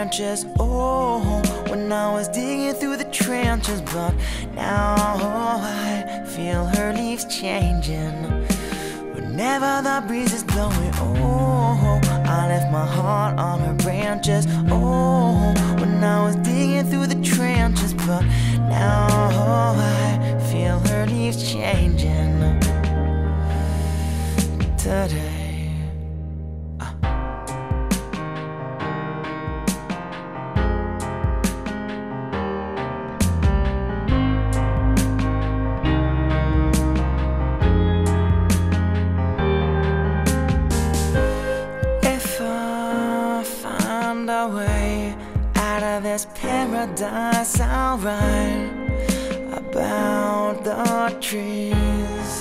branches. Oh, when I was digging through the trenches, but now I feel her leaves changing. Whenever the breeze is blowing, oh, I left my heart on her branches. Oh, when I was digging a way out of this paradise, I'll write about the trees.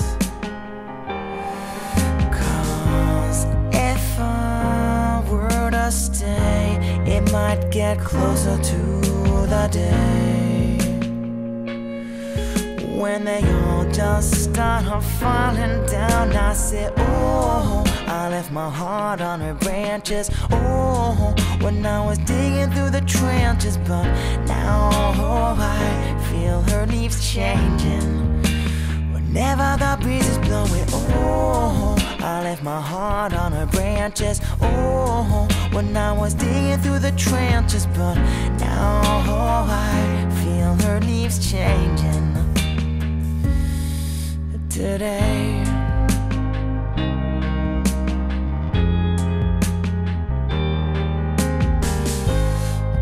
Cause if I were to stay, it might get closer to the day when they just start falling down. I said, Oh, I left my heart on her branches. Oh, when I was digging through the trenches, but now oh, I feel her leaves changing. Whenever the breeze is blowing, oh, I left my heart on her branches. Oh, when I was digging through the trenches, but now oh, I feel her leaves changing today.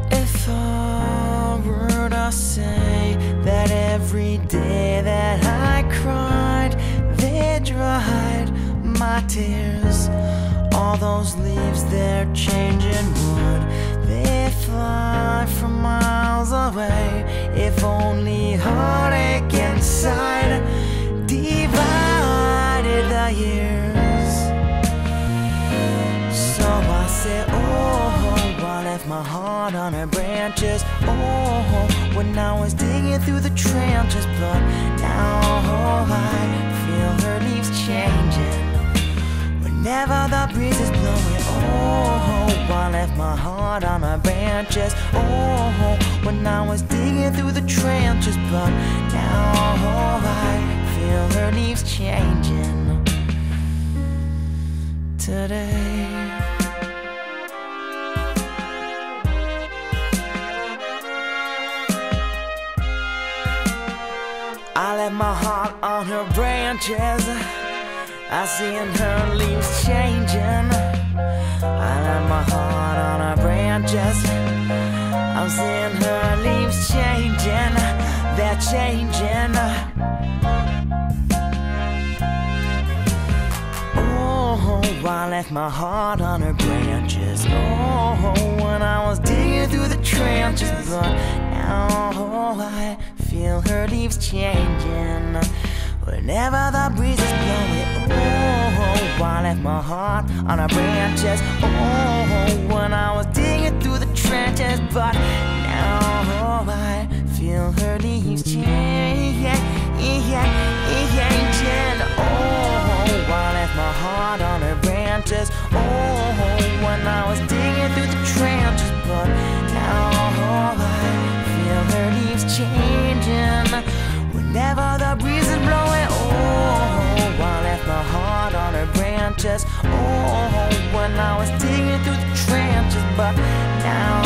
If I were to say that every day that I cried, they dried my tears. All those leaves, they're changing wood. They fly from miles away. If only heartache So I said, Oh, I left my heart on her branches. Oh, when I was digging through the trenches, but now oh, I feel her leaves changing. Whenever the breeze is blowing, oh, I left my heart on her branches. Oh, when I was digging through the trenches, but now oh, I feel her leaves changing today. I left my heart on her branches. I seen her leaves changing. I left my heart on her branches. I'm seeing her leaves changing. They're changing. I left my heart on her branches. Oh, when I was digging through the trenches, but now I feel her leaves changing. Whenever the breeze is blowing, oh, I left my heart on her branches. Oh, when I was digging through the trenches, but now I feel her leaves changing. Branches. Oh, when I was digging through the trenches, but now oh, I feel her leaves changing. Whenever the breeze is blowing, oh, I left my heart on her branches. Oh, when I was digging through the trenches, but now